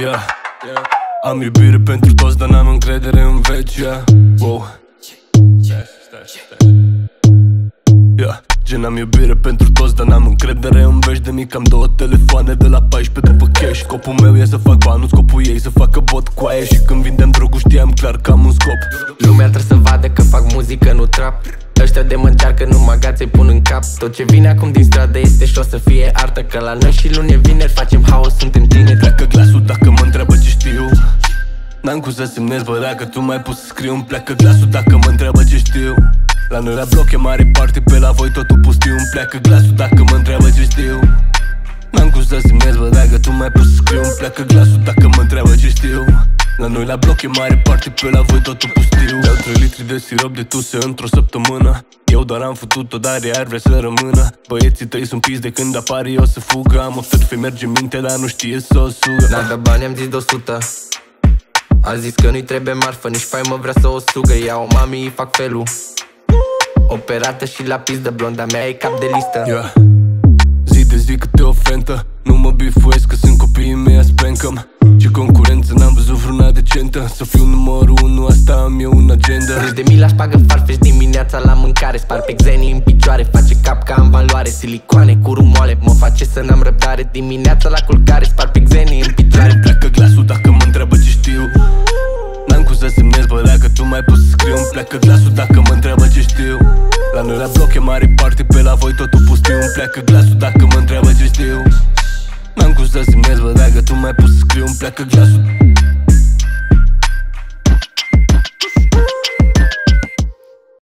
Yeah. Am iubire pentru toți, dar n-am încredere în veci yeah. Wow. Yeah. Gen am iubire pentru toți, dar n-am încredere în veci De mic am două telefoane de la 14 după cash Scopul meu e să fac bani, scopul ei să facă bot cu aia Și când vindem drogul știam clar că am un scop Lumea trebuie să vadă că fac muzică, nu trap. Ăștia de mă încearcă, nu magați pun în cap. Tot ce vine acum din stradă este și o să fie artă Că la noi și luni e vineri facem haos, suntem tineri. Pleacă glasul dacă mă întreabă ce știu. N-am cum să semnez, bă, dacă tu mai pus să scriu Îmi pleacă glasul dacă mă întreabă ce știu. La noi la bloc e mare party, pe la voi totul pustiu. Îmi pleacă glasul dacă mă întreabă ce știu. N-am cum să semnez, bă, dacă tu mai pus să scriu Îmi pleacă glasul dacă mă întreabă ce știu la noi la bloc e mare party, pe la voi totul pustiu. Iau 3 litri de sirop de tuse într-o săptămână. Eu doar am făcut-o, dar ea ar vrea să rămână. Băieții tăi sunt pis de când apar eu să fugă. Am o fe merge minte, dar nu știe să o sugă. N-am dat bani, am zis de 100 A zis că nu-i trebuie marfă, nici mă vrea să o sugă. Iau mami, îi fac felul. Operată și la pis de blonda mea e cap de listă. Yeah. Zi de zi câte ofentă Nu mă bifuiesc că sunt copiii mei, spencăm Ce concurență, n-am văzut vreuna decentă Să fiu numărul unu, asta am eu în agenda. Râs de mila, spagă farfeș dimineața la mâncare Spar pe xenii în picioare, face cap ca în valoare Silicoane cu rumoale, mă face să n-am răbdare Dimineața la culcare, spar pe xenii în picioare. Pleacă glasul dacă mă întreabă ce știu. N-am cum să semnez, bă, dacă tu mai poți să scriu. Îmi pleacă glasul dacă mă întreabă ce știu. La noi la bloc e mare party, pe la voi totul pustiu. Îmi pleacă glasul dacă mă întreabă ce știu. N-am cum să semnez, bă, dacă tu mai poți să scriu. Îmi pleacă glasul